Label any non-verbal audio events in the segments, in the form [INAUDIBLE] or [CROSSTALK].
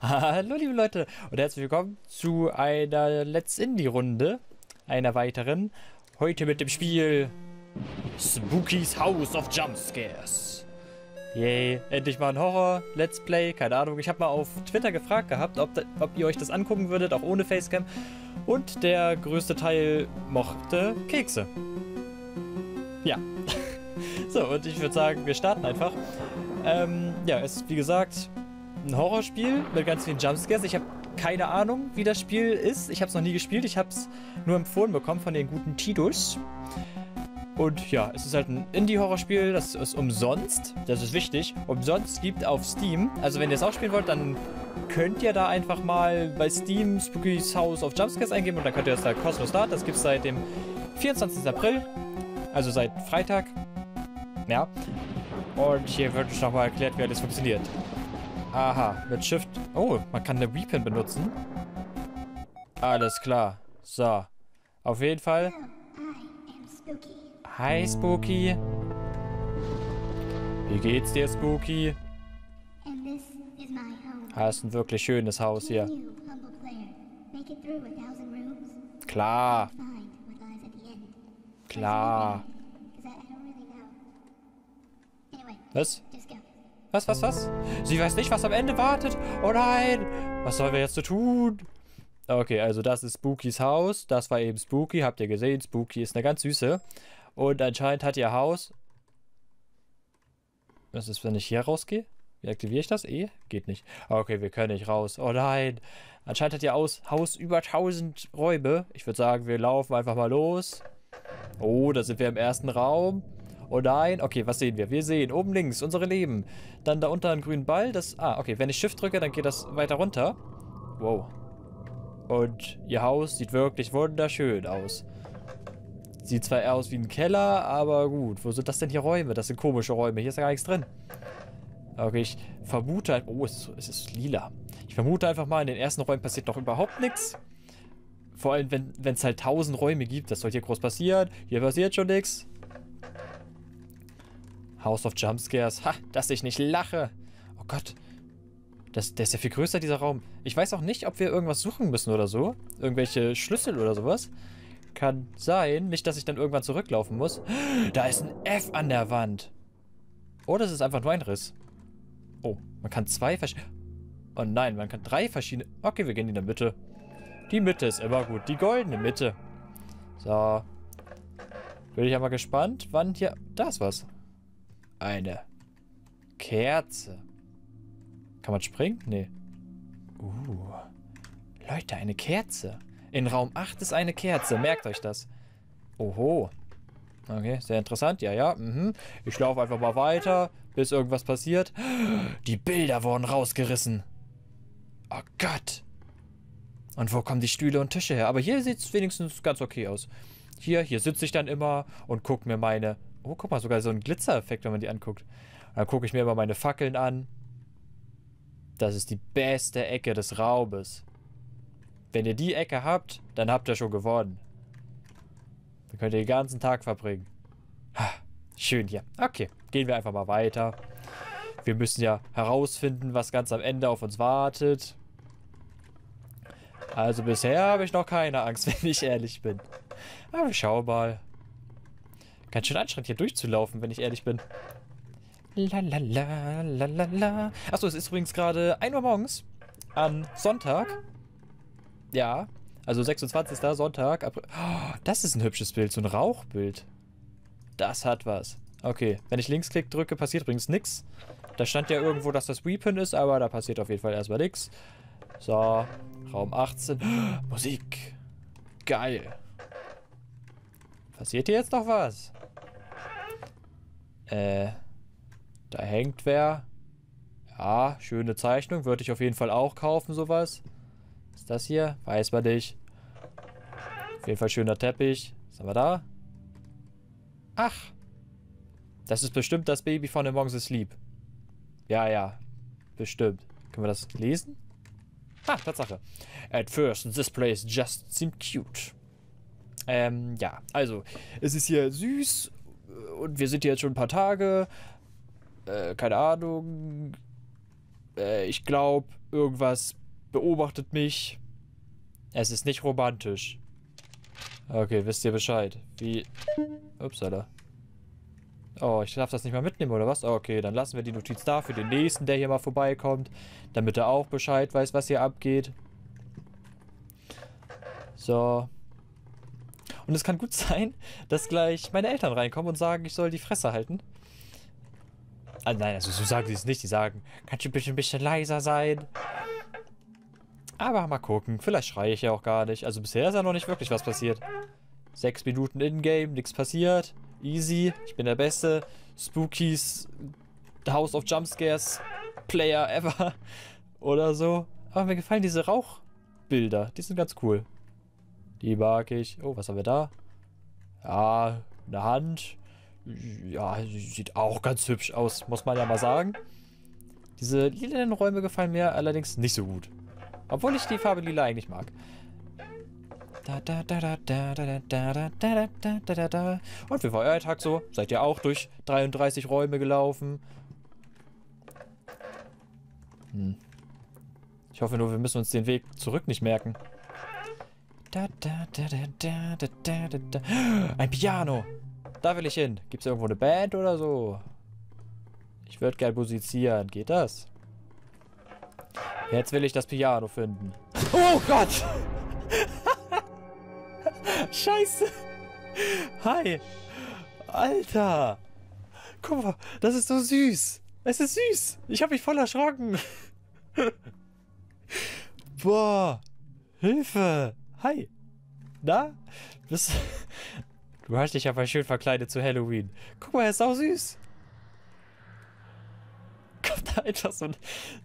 Hallo liebe Leute und herzlich willkommen zu einer Let's Indie-Runde, einer weiteren. Heute mit dem Spiel Spooky's House of Jumpscares. Yay, endlich mal ein Horror-Let's Play, keine Ahnung. Ich habe mal auf Twitter gefragt gehabt, ob, da, ob ihr euch das angucken würdet, auch ohne Facecam. Und der größte Teil mochte Kekse. Ja. [LAUGHS] so, und ich würde sagen, wir starten einfach. Ähm, ja, es ist wie gesagt ein Horrorspiel mit ganz vielen Jumpscares. Ich habe keine Ahnung, wie das Spiel ist. Ich habe es noch nie gespielt. Ich habe es nur empfohlen bekommen von den guten Tidus. Und ja, es ist halt ein Indie-Horrorspiel, das ist umsonst. Das ist wichtig. Umsonst gibt auf Steam. Also wenn ihr es auch spielen wollt, dann könnt ihr da einfach mal bei Steam Spooky's House of Jumpscares eingeben und dann könnt ihr das da kostenlos starten. Das gibt es seit dem 24. April. Also seit Freitag. Ja. Und hier wird euch nochmal erklärt, wie alles funktioniert. Aha, mit Shift. Oh, man kann eine Weapon benutzen. Alles klar. So. Auf jeden Fall. Hi, Spooky. Wie geht's dir, Spooky? Hast ein wirklich schönes Haus hier. Klar. Klar. Was? Was, was, was? Sie weiß nicht, was am Ende wartet. Oh nein! Was sollen wir jetzt so tun? Okay, also das ist Spookys Haus. Das war eben Spooky. Habt ihr gesehen? Spooky ist eine ganz süße. Und anscheinend hat ihr Haus... Was ist, wenn ich hier rausgehe? Wie aktiviere ich das? E? Geht nicht. Okay, wir können nicht raus. Oh nein. Anscheinend hat ihr Haus über 1000 Räume. Ich würde sagen, wir laufen einfach mal los. Oh, da sind wir im ersten Raum. Oh nein. Okay, was sehen wir? Wir sehen oben links unsere Leben. Dann da unter einen grünen Ball. Das. Ah, okay. Wenn ich Shift drücke, dann geht das weiter runter. Wow. Und ihr Haus sieht wirklich wunderschön aus. Sieht zwar eher aus wie ein Keller, aber gut. Wo sind das denn hier Räume? Das sind komische Räume. Hier ist ja gar nichts drin. Okay, ich vermute... Oh, es ist, es ist lila. Ich vermute einfach mal, in den ersten Räumen passiert noch überhaupt nichts. Vor allem, wenn es halt tausend Räume gibt. Das soll hier groß passieren. Hier passiert schon nichts. House of Jumpscares. Ha, dass ich nicht lache. Oh Gott. Das, der ist ja viel größer, dieser Raum. Ich weiß auch nicht, ob wir irgendwas suchen müssen oder so. Irgendwelche Schlüssel oder sowas. Kann sein. Nicht, dass ich dann irgendwann zurücklaufen muss. Da ist ein F an der Wand. Oder es ist einfach nur ein Riss. Oh, man kann zwei verschiedene... Oh nein, man kann drei verschiedene... Okay, wir gehen in der Mitte. Die Mitte ist immer gut. Die goldene Mitte. So. Bin ich ja mal gespannt, wann hier... Da ist was. Eine Kerze. Kann man springen? Nee. Uh. Leute, eine Kerze. In Raum 8 ist eine Kerze. Merkt euch das. Oho. Okay, sehr interessant. Ja, ja. Mhm. Ich laufe einfach mal weiter, bis irgendwas passiert. Die Bilder wurden rausgerissen. Oh Gott. Und wo kommen die Stühle und Tische her? Aber hier sieht es wenigstens ganz okay aus. Hier, hier sitze ich dann immer und gucke mir meine Oh, guck mal, sogar so ein Glitzereffekt, wenn man die anguckt. dann gucke ich mir immer meine Fackeln an. Das ist die beste Ecke des Raumes. Wenn ihr die Ecke habt, dann habt ihr schon gewonnen. Dann könnt ihr den ganzen Tag verbringen. Schön hier. Okay, gehen wir einfach mal weiter. Wir müssen ja herausfinden, was ganz am Ende auf uns wartet. Also bisher habe ich noch keine Angst, [LAUGHS] wenn ich ehrlich bin. Aber wir schauen mal. Ganz schön anstrengend hier durchzulaufen, wenn ich ehrlich bin. Lalalala. Achso, es ist übrigens gerade 1 Uhr morgens am Sonntag. Ja, also 26. Sonntag. Oh, das ist ein hübsches Bild, so ein Rauchbild. Das hat was. Okay, wenn ich Linksklick drücke, passiert übrigens nichts. Da stand ja irgendwo, dass das Weapon ist, aber da passiert auf jeden Fall erstmal nichts. So, Raum 18. Oh, [GASPS] Musik. Geil. Passiert hier jetzt noch was? Äh, da hängt wer. Ja, schöne Zeichnung. Würde ich auf jeden Fall auch kaufen, sowas. Was ist das hier? Weiß man nicht. Auf jeden Fall schöner Teppich. Was haben wir da? Ach. Das ist bestimmt das Baby von Among the Sleep. Ja, ja. Bestimmt. Können wir das lesen? Ah, Tatsache. At first, this place just seemed cute. Ähm, ja. Also, es ist hier süß und wir sind hier jetzt schon ein paar Tage. Äh, keine Ahnung. Äh, ich glaube, irgendwas beobachtet mich. Es ist nicht romantisch. Okay, wisst ihr Bescheid. Wie... Upsala. Oh, ich darf das nicht mal mitnehmen, oder was? Okay, dann lassen wir die Notiz da für den nächsten, der hier mal vorbeikommt. Damit er auch Bescheid weiß, was hier abgeht. So. Und es kann gut sein, dass gleich meine Eltern reinkommen und sagen, ich soll die Fresse halten. Ah, nein, also so sagen sie es nicht. Die sagen, kannst du bitte ein bisschen leiser sein? Aber mal gucken. Vielleicht schreie ich ja auch gar nicht. Also bisher ist ja noch nicht wirklich was passiert. Sechs Minuten in-game, nichts passiert. Easy. Ich bin der beste Spookies House of Jumpscares Player ever. [LAUGHS] Oder so. Aber mir gefallen diese Rauchbilder. Die sind ganz cool. Die mag ich. Oh, was haben wir da? Ja, eine Hand. Ja, sieht auch ganz hübsch aus, muss man ja mal sagen. Diese lilanen Räume gefallen mir allerdings nicht so gut. Obwohl ich die Farbe lila eigentlich mag. Und wie war euer Tag so? Seid ihr auch durch 33 Räume gelaufen? Hm. Ich hoffe nur, wir müssen uns den Weg zurück nicht merken. Ein Piano! Da will ich hin. Gibt es irgendwo eine Band oder so? Ich würde gern musizieren. Geht das? Jetzt will ich das Piano finden. Oh Gott! [LAUGHS] Scheiße! Hi! Alter! Guck mal, das ist so süß! Es ist süß! Ich habe mich voll erschrocken! [LAUGHS] Boah! Hilfe! Hi! Na? Bist, [LAUGHS] du hast dich aber schön verkleidet zu Halloween. Guck mal, er ist auch süß! [LAUGHS] Kommt da einfach so ein,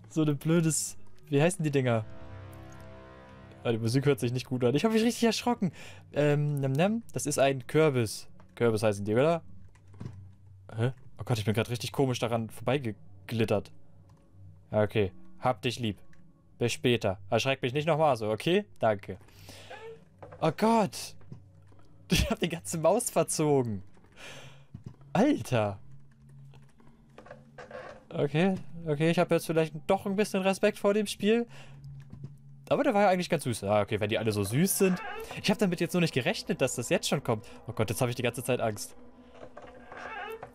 so ein blödes... Wie heißen die Dinger? Ah, die Musik hört sich nicht gut an. Ich habe mich richtig erschrocken. Ähm, nem, nem, das ist ein Kürbis. Kürbis heißen die, oder? Hä? Oh Gott, ich bin gerade richtig komisch daran vorbeigeglittert. Okay. Hab dich lieb. Bis später. Erschreck mich nicht nochmal so, okay? Danke. Oh Gott. Ich habe die ganze Maus verzogen. Alter. Okay, okay, ich habe jetzt vielleicht doch ein bisschen Respekt vor dem Spiel. Aber der war ja eigentlich ganz süß. Ah, okay, wenn die alle so süß sind. Ich habe damit jetzt nur nicht gerechnet, dass das jetzt schon kommt. Oh Gott, jetzt habe ich die ganze Zeit Angst.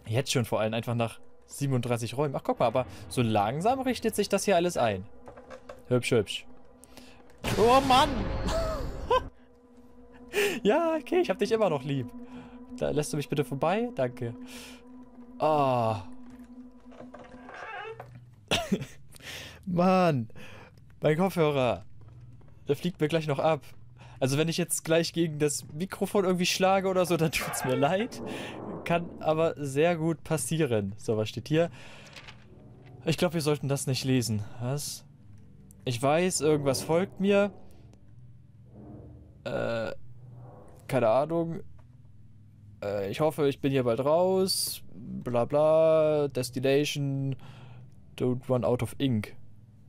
Jetzt schon vor allem, einfach nach 37 Räumen. Ach, guck mal, aber so langsam richtet sich das hier alles ein. Hübsch, hübsch. Oh Mann! [LAUGHS] ja, okay, ich habe dich immer noch lieb. Da lässt du mich bitte vorbei? Danke. Oh. [LAUGHS] Mann. Mein Kopfhörer. Der fliegt mir gleich noch ab. Also wenn ich jetzt gleich gegen das Mikrofon irgendwie schlage oder so, dann tut es mir leid. Kann aber sehr gut passieren. So, was steht hier? Ich glaube, wir sollten das nicht lesen. Was? Ich weiß, irgendwas folgt mir. Äh, keine Ahnung. Äh, ich hoffe, ich bin hier bald raus. Bla bla. Destination. Don't run out of ink.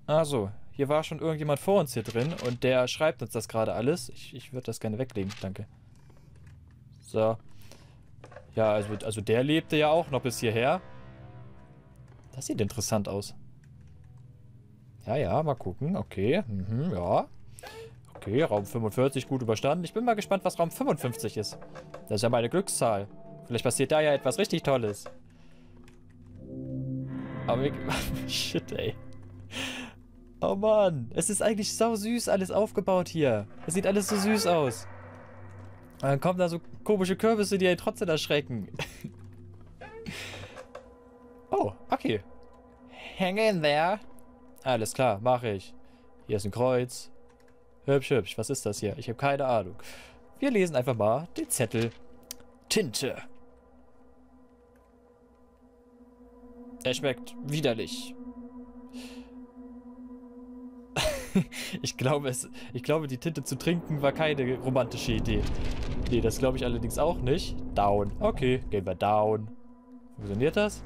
Ah so, hier war schon irgendjemand vor uns hier drin und der schreibt uns das gerade alles. Ich, ich würde das gerne weglegen, danke. So. Ja, also, also der lebte ja auch noch bis hierher. Das sieht interessant aus. Ja, ja, mal gucken. Okay, mhm, ja. Okay, Raum 45 gut überstanden. Ich bin mal gespannt, was Raum 55 ist. Das ist ja meine Glückszahl. Vielleicht passiert da ja etwas richtig Tolles. Aber [LAUGHS] shit, ey. Oh Mann, es ist eigentlich sau süß alles aufgebaut hier. Es sieht alles so süß aus. Und dann kommen da so komische Kürbisse, die einen trotzdem erschrecken. [LAUGHS] oh, okay. Hang in there. Alles klar, mache ich. Hier ist ein Kreuz. Hübsch, hübsch. Was ist das hier? Ich habe keine Ahnung. Wir lesen einfach mal den Zettel. Tinte. Er schmeckt widerlich. [LAUGHS] ich glaube, es, ich glaube, die Tinte zu trinken war keine romantische Idee. Nee, das glaube ich allerdings auch nicht. Down. Okay, gehen wir down. Funktioniert das?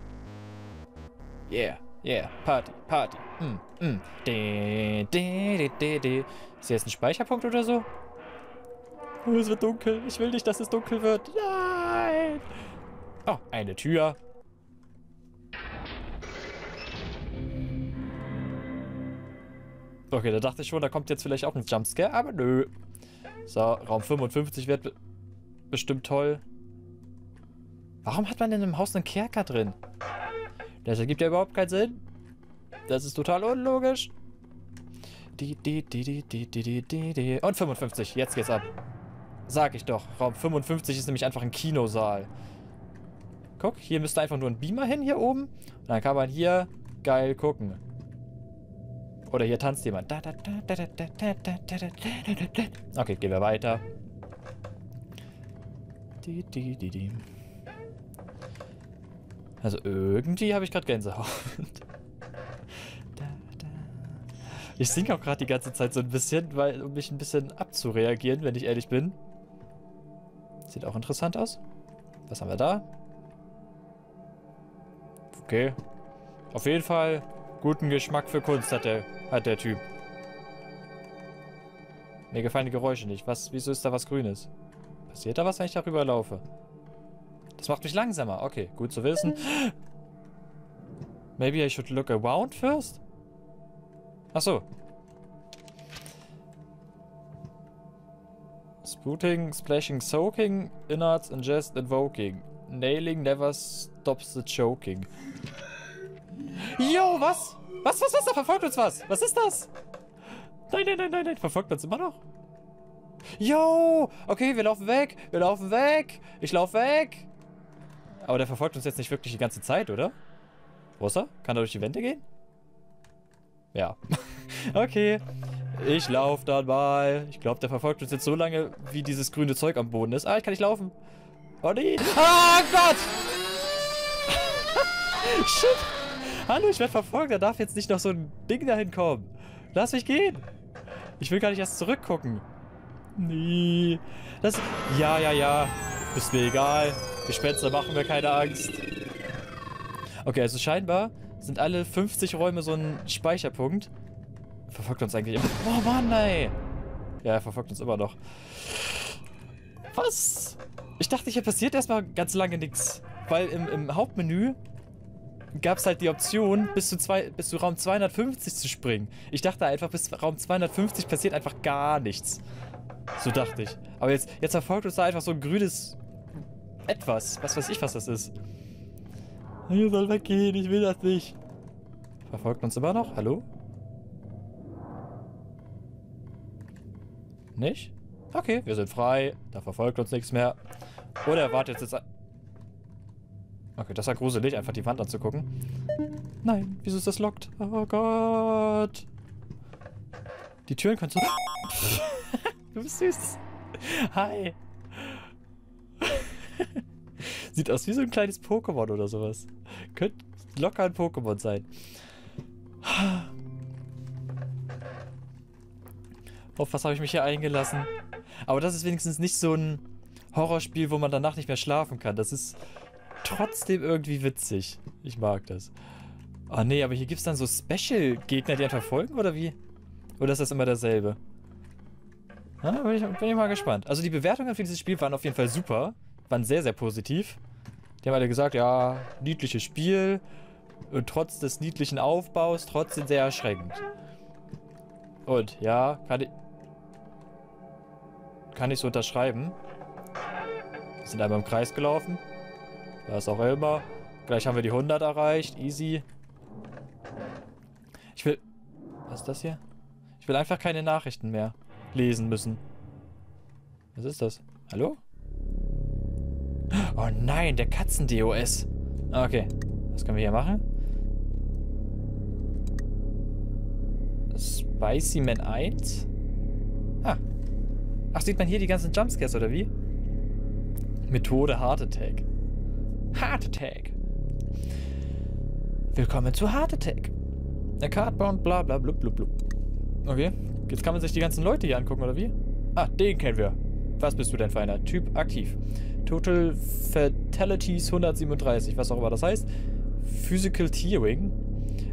Yeah, yeah, Party, Party. Mm, mm. De, de, de, de, Ist hier jetzt ein Speicherpunkt oder so? Oh, es wird dunkel. Ich will nicht, dass es dunkel wird. Nein! Oh, eine Tür. Okay, da dachte ich schon, da kommt jetzt vielleicht auch ein Jumpscare, aber nö. So, Raum 55 wird be bestimmt toll. Warum hat man denn im Haus einen Kerker drin? Das ergibt ja überhaupt keinen Sinn. Das ist total unlogisch. Die, die, die, die, die, die, die, die. Und 55, jetzt geht's ab. Sag ich doch. Raum 55 ist nämlich einfach ein Kinosaal. Guck, hier müsste einfach nur ein Beamer hin, hier oben. Und dann kann man hier geil gucken. Oder hier tanzt jemand. Okay, gehen wir weiter. Also irgendwie habe ich gerade Gänsehaut. Ich singe auch gerade die ganze Zeit so ein bisschen, weil, um mich ein bisschen abzureagieren, wenn ich ehrlich bin. Sieht auch interessant aus. Was haben wir da? Okay. Auf jeden Fall guten Geschmack für Kunst hat der, hat der Typ. Mir gefallen die Geräusche nicht. Was, wieso ist da was Grünes? Passiert da was, wenn ich darüber laufe? Das macht mich langsamer. Okay, gut zu wissen. [GASPS] Maybe I should look around first? Ach so. Spooting, splashing, soaking, innards, ingest, invoking. Nailing never stops the choking. Yo, was? Was, was, was? Da verfolgt uns was. Was ist das? Nein, nein, nein, nein, nein. Verfolgt uns immer noch? Yo! Okay, wir laufen weg. Wir laufen weg. Ich laufe weg. Aber der verfolgt uns jetzt nicht wirklich die ganze Zeit, oder? Wo ist er? Kann er durch die Wände gehen? Ja. [LAUGHS] okay. Ich laufe dann mal. Ich glaube, der verfolgt uns jetzt so lange, wie dieses grüne Zeug am Boden ist. Ah, ich kann nicht laufen. Oh nee. Ah, Gott! [LAUGHS] Shit. Hallo, ich werde verfolgt. Da darf jetzt nicht noch so ein Ding dahin kommen. Lass mich gehen. Ich will gar nicht erst zurückgucken. Nee. Das... Ja, ja, ja. Ist mir egal. Gespenster machen mir keine Angst. Okay, also scheinbar sind alle 50 Räume so ein Speicherpunkt. Verfolgt uns eigentlich immer. Oh Mann, ey. Ja, er verfolgt uns immer noch. Was? Ich dachte, hier passiert erstmal ganz lange nichts. Weil im, im Hauptmenü gab es halt die Option, bis zu, zwei, bis zu Raum 250 zu springen. Ich dachte einfach, bis Raum 250 passiert einfach gar nichts. So dachte ich. Aber jetzt, jetzt verfolgt uns da einfach so ein grünes Etwas. Was weiß ich, was das ist. Hier soll weggehen, ich will das nicht. Verfolgt uns immer noch? Hallo? Nicht? Okay, wir sind frei. Da verfolgt uns nichts mehr. Oder er wartet jetzt... Okay, das war gruselig, einfach die Wand anzugucken. Nein, wieso ist das lockt? Oh Gott. Die Türen kannst du... [LAUGHS] du bist süß. Hi. Sieht aus wie so ein kleines Pokémon oder sowas. Könnte locker ein Pokémon sein. Auf was habe ich mich hier eingelassen? Aber das ist wenigstens nicht so ein Horrorspiel, wo man danach nicht mehr schlafen kann. Das ist trotzdem irgendwie witzig. Ich mag das. Oh nee, aber hier gibt es dann so Special-Gegner, die einen verfolgen, oder wie? Oder ist das immer derselbe? Ja, bin, ich, bin ich mal gespannt. Also die Bewertungen für dieses Spiel waren auf jeden Fall super. Waren sehr, sehr positiv. Die haben alle gesagt, ja, niedliches Spiel. Und trotz des niedlichen Aufbaus trotzdem sehr erschreckend. Und ja, kann ich... Kann ich so unterschreiben. Wir sind einmal im Kreis gelaufen. Da ist auch Elmer. Gleich haben wir die 100 erreicht. Easy. Ich will... Was ist das hier? Ich will einfach keine Nachrichten mehr lesen müssen. Was ist das? Hallo? Oh nein, der Katzen-DOS. Okay. Was können wir hier machen? Spicy Man 1? Ah. Ach, sieht man hier die ganzen Jumpscares, oder wie? Methode Heart Attack. Heart Attack. Willkommen zu Heart Attack. A Cardbound, bla bla blub blub blub. Okay. Jetzt kann man sich die ganzen Leute hier angucken, oder wie? Ah, den kennen wir. Was bist du denn für einer? Typ aktiv. Total Fatalities 137, was auch immer das heißt. Physical Tearing.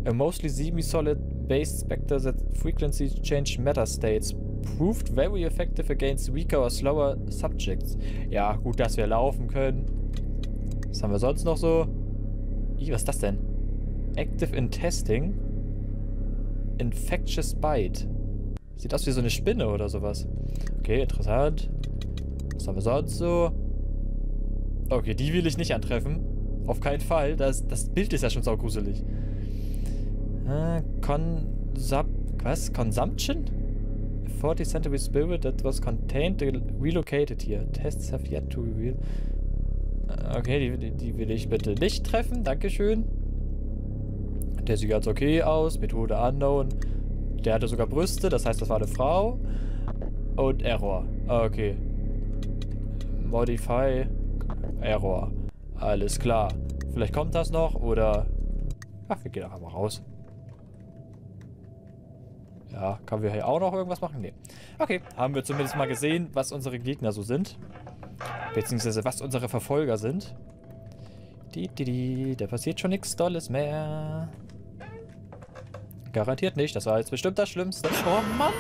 A mostly semi-solid based specter that frequently change meta states. Proved very effective against weaker or slower subjects. Ja, gut, dass wir laufen können. Was haben wir sonst noch so? Ih, was ist das denn? Active in Testing. Infectious Bite. Sieht aus wie so eine Spinne oder sowas. Okay, interessant. Was haben wir sonst so? Okay, die will ich nicht antreffen. Auf keinen Fall. Das, das Bild ist ja schon saugruselig. Äh, Consub... Was? Consumption? 40 centimeter spirit that was contained relocated here. Tests have yet to reveal... Äh, okay, die, die will ich bitte nicht treffen. Dankeschön. Der sieht ganz okay aus. Methode unknown. Der hatte sogar Brüste, das heißt, das war eine Frau. Und Error. Okay. Modify. Error. Alles klar. Vielleicht kommt das noch oder... Ach, wir gehen einfach mal raus. Ja, können wir hier auch noch irgendwas machen? Nee. Okay, haben wir zumindest mal gesehen, was unsere Gegner so sind. Beziehungsweise was unsere Verfolger sind. Die, die, die, da passiert schon nichts Dolles mehr. Garantiert nicht, das war jetzt bestimmt das Schlimmste. Oh Mann!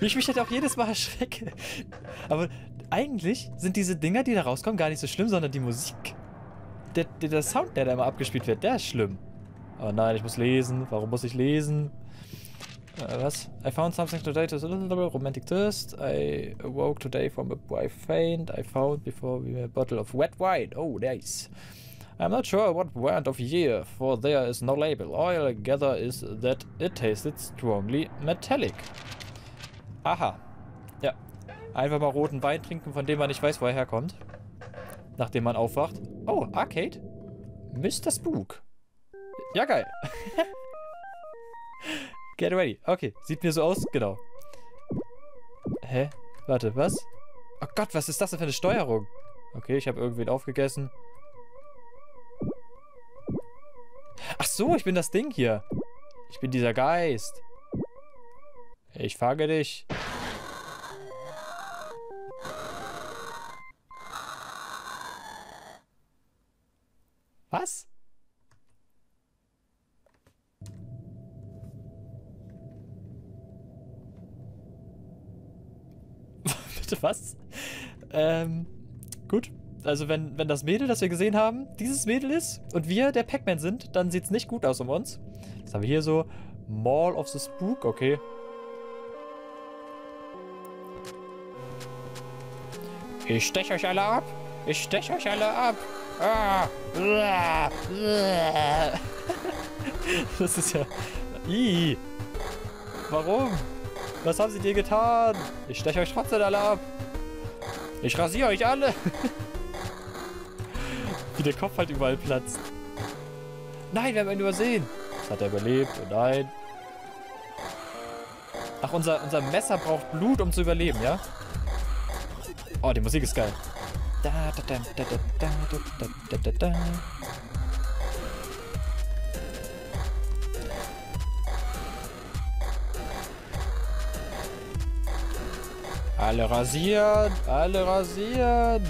Wie ich mich halt auch jedes Mal erschrecke. Aber eigentlich sind diese Dinger, die da rauskommen, gar nicht so schlimm, sondern die Musik. Der, der, der Sound, der da immer abgespielt wird, der ist schlimm. Oh nein, ich muss lesen. Warum muss ich lesen? Uh, was? I found something today to romantic thirst. I awoke today from a bright faint. I found before we a bottle of wet wine. Oh, nice. I'm not sure what brand of year, for there is no label. All I gather is that it tasted strongly metallic. Aha. Ja. Einfach mal roten Wein trinken, von dem man nicht weiß, wo er herkommt. Nachdem man aufwacht. Oh, Arcade? Mr. Spook. Ja, geil. [LAUGHS] Get ready. Okay, sieht mir so aus. Genau. Hä? Warte, was? Oh Gott, was ist das denn für eine Steuerung? Okay, ich habe irgendwen aufgegessen. Ach so, ich bin das Ding hier. Ich bin dieser Geist. Ich fange dich. Was? [LAUGHS] Bitte was? Ähm, gut also wenn, wenn das Mädel, das wir gesehen haben, dieses Mädel ist und wir der Pac-Man sind, dann sieht es nicht gut aus um uns. Das haben wir hier so. Mall of the Spook, okay. Ich stech euch alle ab. Ich stech euch alle ab. Ah. [LAUGHS] Das ist ja... Ih. Warum? Was haben sie dir getan? Ich stech euch trotzdem alle ab. Ich rasiere euch alle. [LAUGHS] Wie der Kopf halt überall platzt. Nein, wir haben ihn übersehen. Das hat er überlebt. Oh nein. Ach, unser, unser Messer braucht Blut, um zu überleben, ja? Oh, die Musik ist geil. Da, da, da, da, da, da, da, da, da. Alle rasiert, alle rasiert.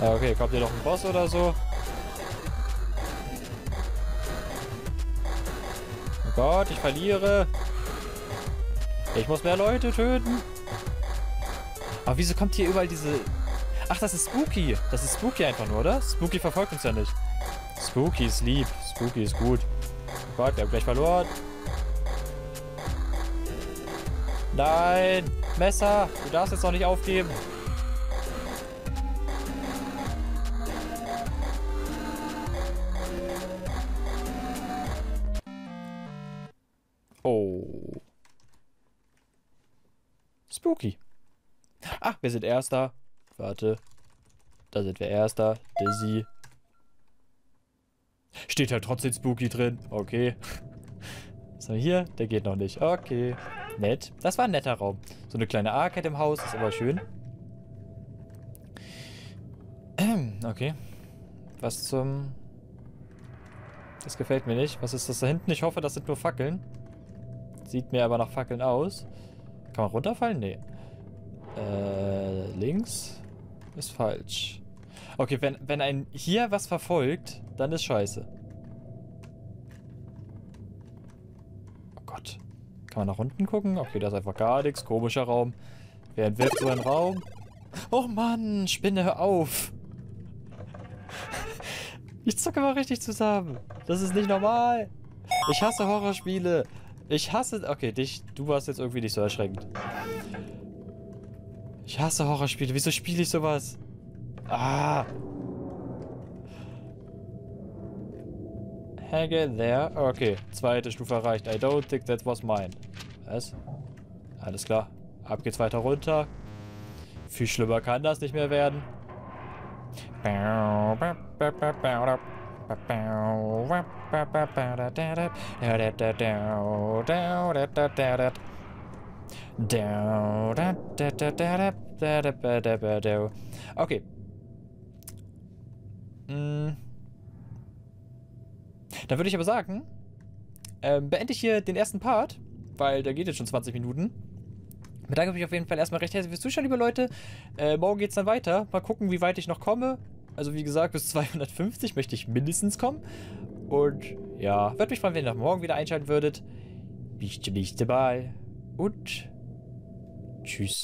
Okay, kommt hier noch ein Boss oder so? Oh Gott, ich verliere. Ich muss mehr Leute töten. Aber wieso kommt hier überall diese... Ach, das ist Spooky. Das ist Spooky einfach nur, oder? Spooky verfolgt uns ja nicht. Spooky ist lieb. Spooky ist gut. Oh Gott, wir haben gleich verloren. Nein! Messer! Du darfst jetzt noch nicht aufgeben. Ah, wir sind Erster. Warte. Da sind wir Erster. Dizzy. Steht halt trotzdem Spooky drin. Okay. Was haben wir hier? Der geht noch nicht. Okay. Nett. Das war ein netter Raum. So eine kleine Arcade im Haus. Ist aber schön. [CLEARS THROAT] Okay. Was zum... Das gefällt mir nicht. Was ist das da hinten? Ich hoffe, das sind nur Fackeln. Sieht mir aber nach Fackeln aus. Kann man runterfallen? Nee. Äh, links ist falsch. Okay, wenn, wenn ein hier was verfolgt, dann ist scheiße. Oh Gott. Kann man nach unten gucken? Okay, da ist einfach gar nichts. Komischer Raum. Wer entwirft so einen Raum? Oh Mann, Spinne, hör auf. [LAUGHS] Ich zocke mal richtig zusammen. Das ist nicht normal. Ich hasse Horrorspiele. Ich hasse... Okay, dich, du warst jetzt irgendwie nicht so erschreckend. Ich hasse Horrorspiele. Wieso spiele ich sowas? Ah. Hang in there. Okay, zweite Stufe erreicht. I don't think that was mine. Was? Alles klar. Ab geht's weiter runter. Viel schlimmer kann das nicht mehr werden. Okay. Mm. Dann würde ich aber sagen, ähm, beende ich hier den ersten Part, weil der geht jetzt schon 20 Minuten. Bedanke mich auf jeden Fall erstmal recht herzlich fürs Zuschauen, liebe Leute. Äh, morgen geht's dann weiter. Mal gucken, wie weit ich noch komme. Also wie gesagt, bis [LAUGHS] 250 möchte ich mindestens kommen. Und ja, würde mich freuen, wenn ihr noch morgen wieder einschalten würdet. Bis zum nächsten Mal. Und tschüss.